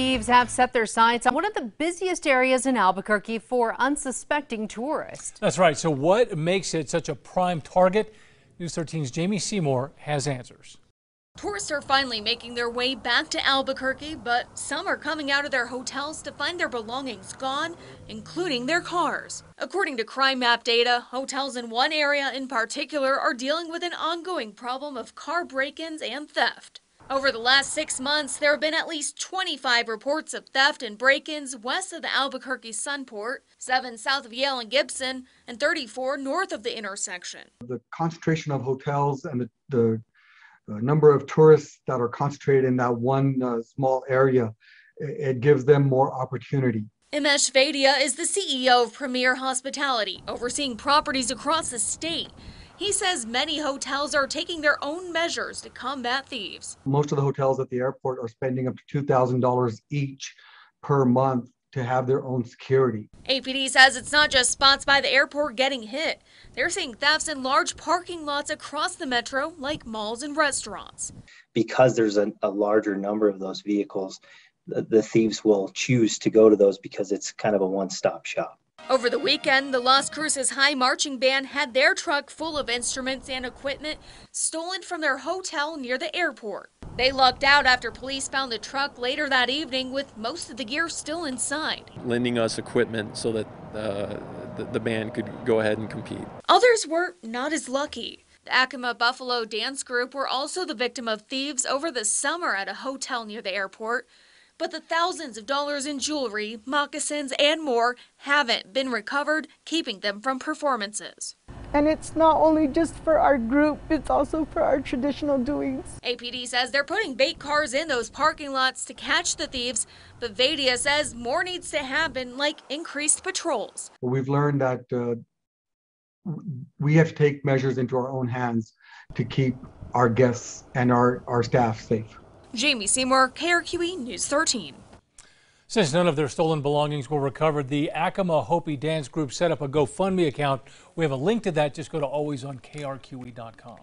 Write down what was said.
Thieves have set their sights on one of the busiest areas in Albuquerque for unsuspecting tourists. That's right. So, what makes it such a prime target? News 13's Jamie Seymour has answers. Tourists are finally making their way back to Albuquerque, but some are coming out of their hotels to find their belongings gone, including their cars. According to Crime Map data, hotels in one area in particular are dealing with an ongoing problem of car break ins and theft. Over the last six months, there have been at least 25 reports of theft and break ins west of the Albuquerque Sunport, seven south of Yale and Gibson, and 34 north of the intersection. The concentration of hotels and the, the number of tourists that are concentrated in that one uh, small area, it, it gives them more opportunity. Imesh Vaidya is the CEO of Premier Hospitality, overseeing properties across the state. He says many hotels are taking their own measures to combat thieves. Most of the hotels at the airport are spending up to $2,000 each per month to have their own security. APD says it's not just spots by the airport getting hit. They're seeing thefts in large parking lots across the metro, like malls and restaurants. Because there's a, a larger number of those vehicles, the, the thieves will choose to go to those because it's kind of a one stop shop. Over the weekend, the Las Cruces High Marching Band had their truck full of instruments and equipment stolen from their hotel near the airport. They lucked out after police found the truck later that evening with most of the gear still inside. Lending us equipment so that uh, the, the band could go ahead and compete. Others were not as lucky. The Acoma Buffalo Dance Group were also the victim of thieves over the summer at a hotel near the airport but the thousands of dollars in jewelry, moccasins, and more haven't been recovered, keeping them from performances. And it's not only just for our group, it's also for our traditional doings. APD says they're putting bait cars in those parking lots to catch the thieves, but Vaidya says more needs to happen, like increased patrols. We've learned that uh, we have to take measures into our own hands to keep our guests and our, our staff safe. Jamie Seymour, KRQE News 13. Since none of their stolen belongings were recovered, the Acoma Hopi Dance Group set up a GoFundMe account. We have a link to that. Just go to alwaysonkrqe.com.